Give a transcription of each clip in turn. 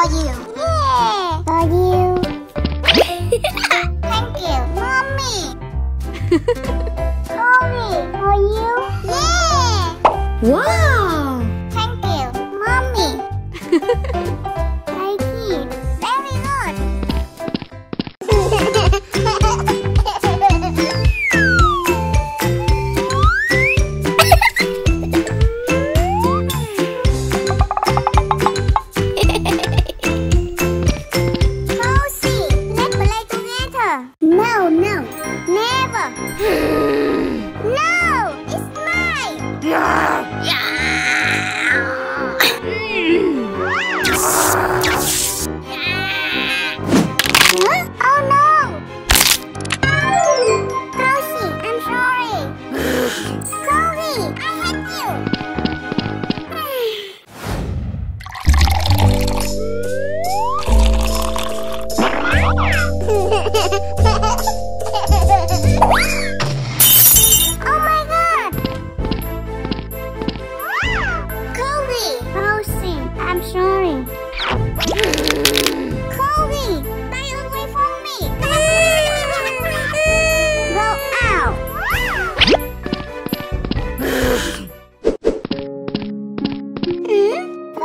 Are you.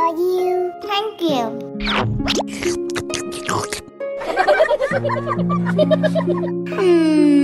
For you. Thank you. Oh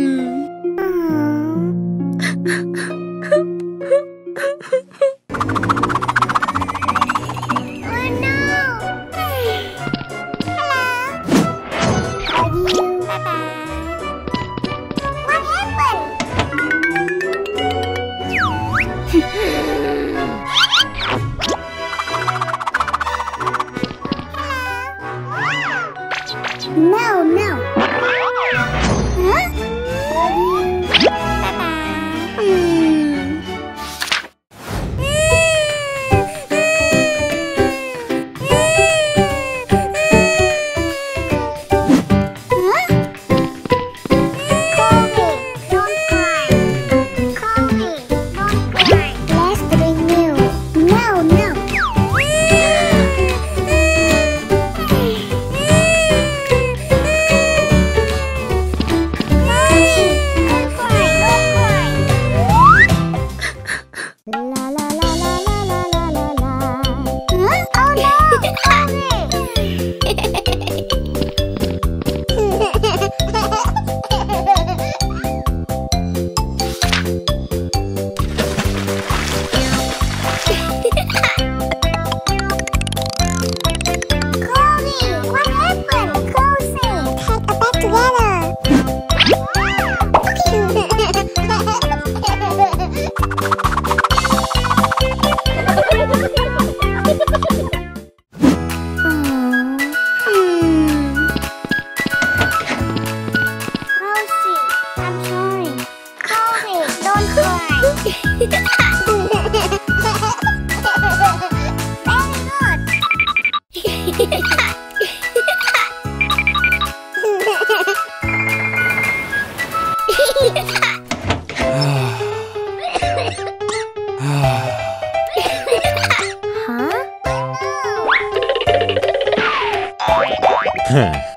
Huh?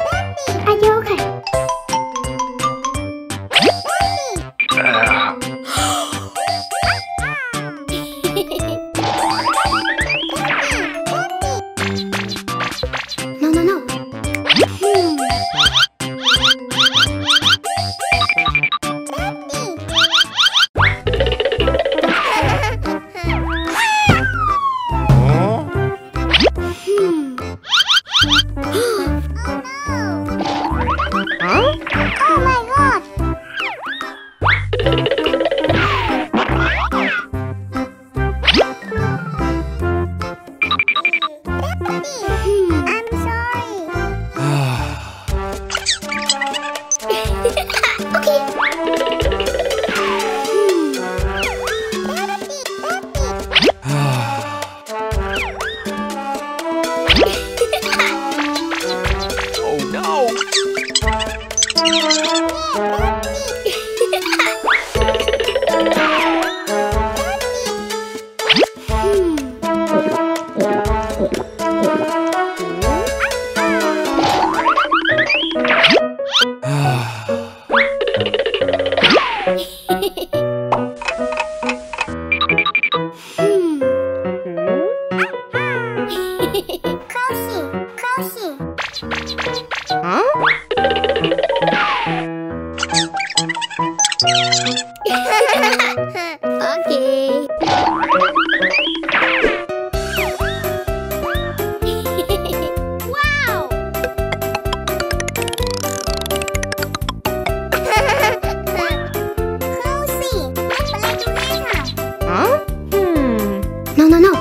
No, no, no.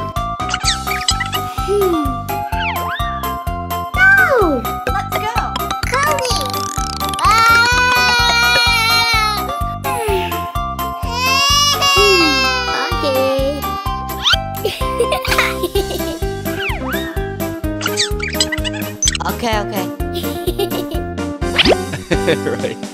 Let's go. Ah! Okay. okay, okay. right.